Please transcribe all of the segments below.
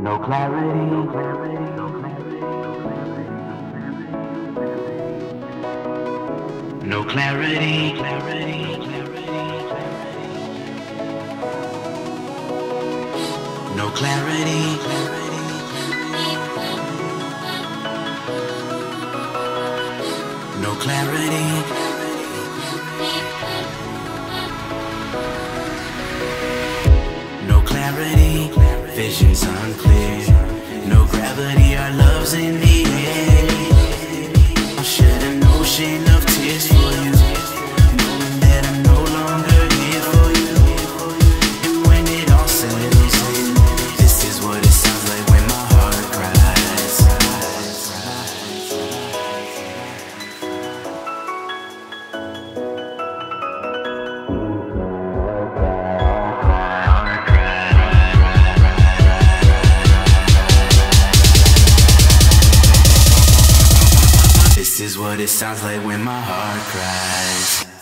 No clarity. No clarity. No clarity. No clarity. Clarity. No clarity. No clarity. No clarity. No clarity. Vision's unclear. No gravity. Our love's in the air. I shed an ocean This is what it sounds like when my heart cries.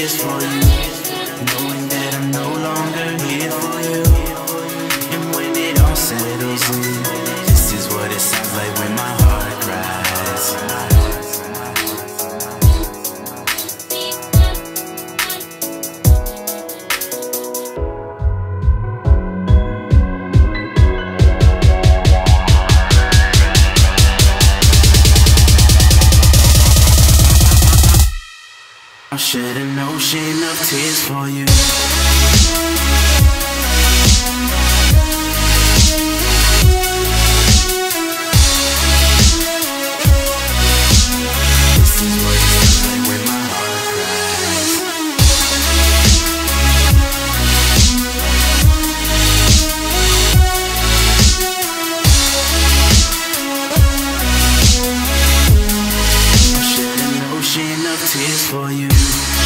Tears for you, I shed an ocean of tears for you. tears for you.